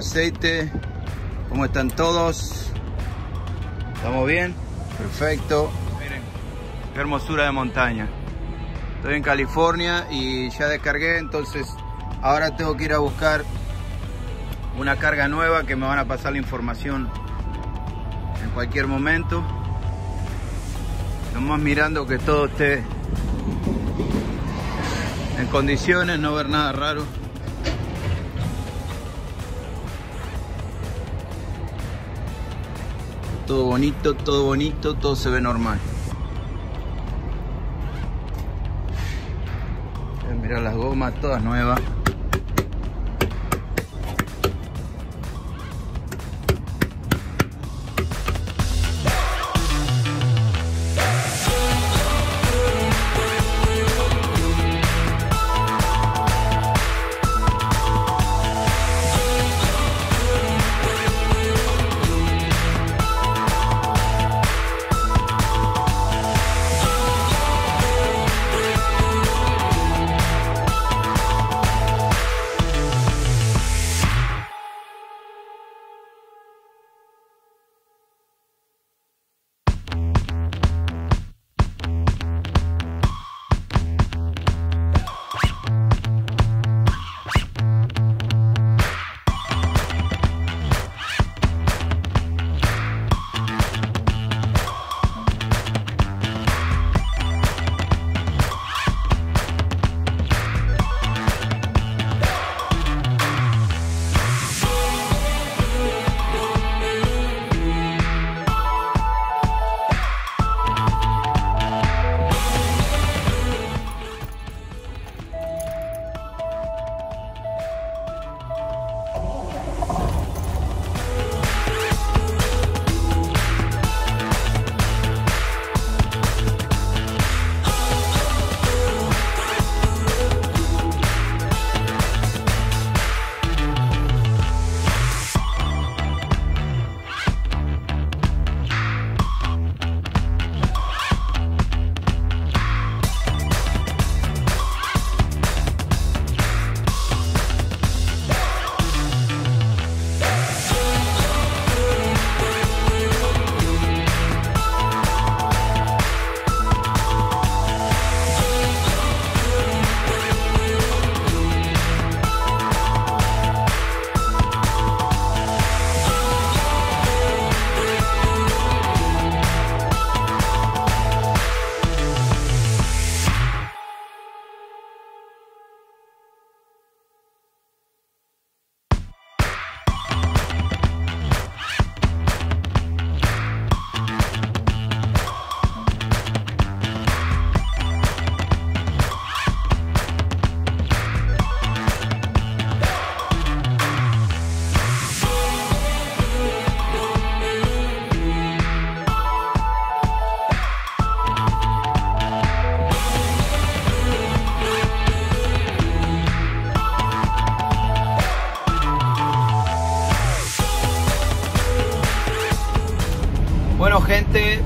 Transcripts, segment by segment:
aceite. ¿Cómo están todos? ¿Estamos bien? Perfecto. Miren, qué hermosura de montaña. Estoy en California y ya descargué, entonces ahora tengo que ir a buscar una carga nueva que me van a pasar la información en cualquier momento. Nomás mirando que todo esté en condiciones, no ver nada raro. Todo bonito, todo bonito, todo se ve normal. Mira las gomas todas nuevas.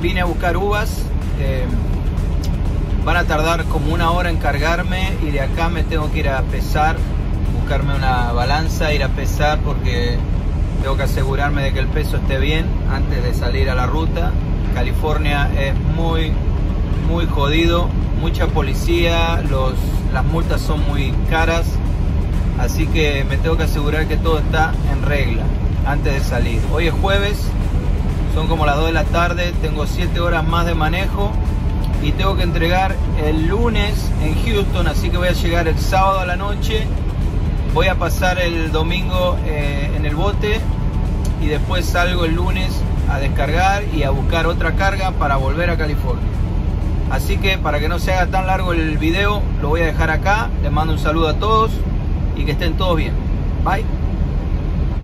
Vine a buscar uvas. Eh, van a tardar como una hora en cargarme y de acá me tengo que ir a pesar, buscarme una balanza, ir a pesar porque tengo que asegurarme de que el peso esté bien antes de salir a la ruta. California es muy, muy jodido, mucha policía, los, las multas son muy caras, así que me tengo que asegurar que todo está en regla antes de salir. Hoy es jueves, son como las 2 de la tarde, tengo 7 horas más de manejo y tengo que entregar el lunes en Houston, así que voy a llegar el sábado a la noche, voy a pasar el domingo eh, en el bote y después salgo el lunes a descargar y a buscar otra carga para volver a California. Así que para que no se haga tan largo el video, lo voy a dejar acá. Les mando un saludo a todos y que estén todos bien. Bye.